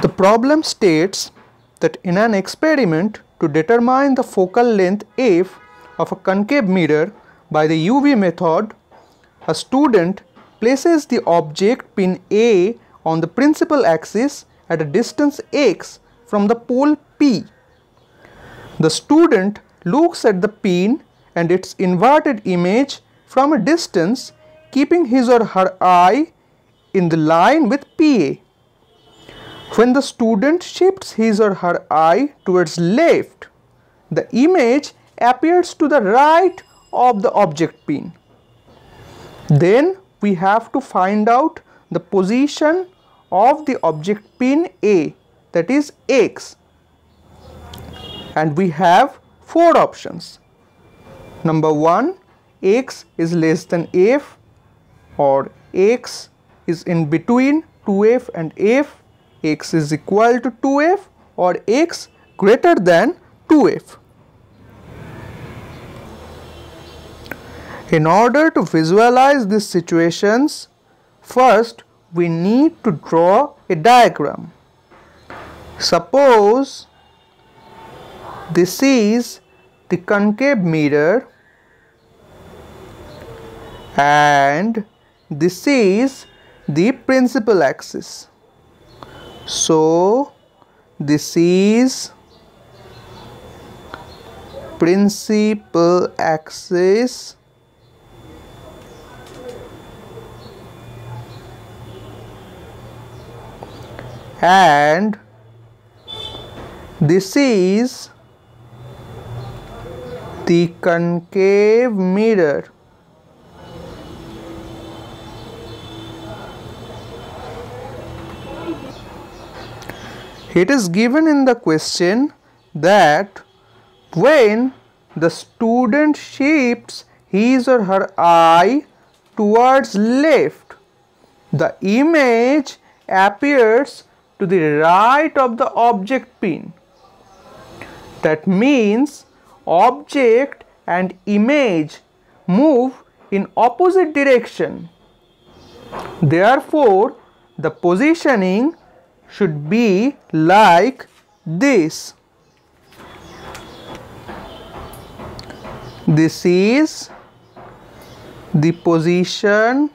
The problem states that in an experiment to determine the focal length f of a concave mirror by the UV method, a student places the object pin A on the principal axis at a distance x from the pole P. The student looks at the pin and its inverted image from a distance keeping his or her eye in the line with PA. When the student shifts his or her eye towards left, the image appears to the right of the object pin. Then we have to find out the position of the object pin A that is X and we have four options. Number 1 X is less than F or X is in between 2F and F x is equal to 2f or x greater than 2f. In order to visualize these situations, first we need to draw a diagram. Suppose this is the concave mirror and this is the principal axis. So this is principal axis and this is the concave mirror It is given in the question that when the student shifts his or her eye towards left, the image appears to the right of the object pin. That means object and image move in opposite direction. Therefore, the positioning should be like this. This is the position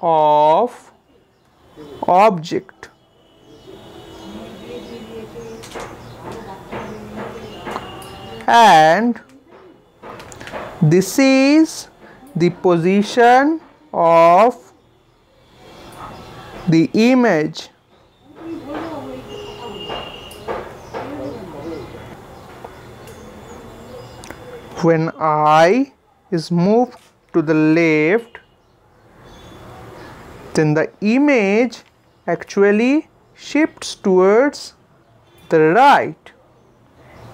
of object. And this is the position of the image. When eye is moved to the left then the image actually shifts towards the right.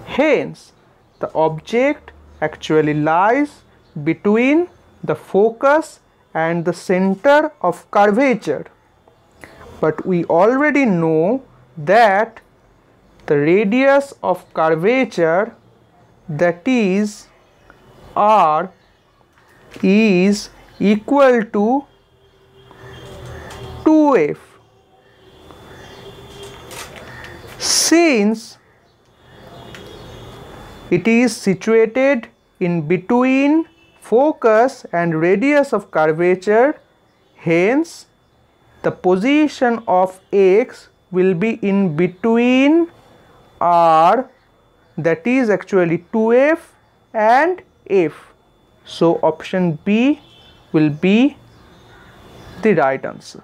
Hence the object actually lies between the focus and the center of curvature. But we already know that the radius of curvature that is R is equal to 2F. Since it is situated in between focus and radius of curvature, hence the position of x will be in between R that is actually 2F and F. So option B will be the right answer.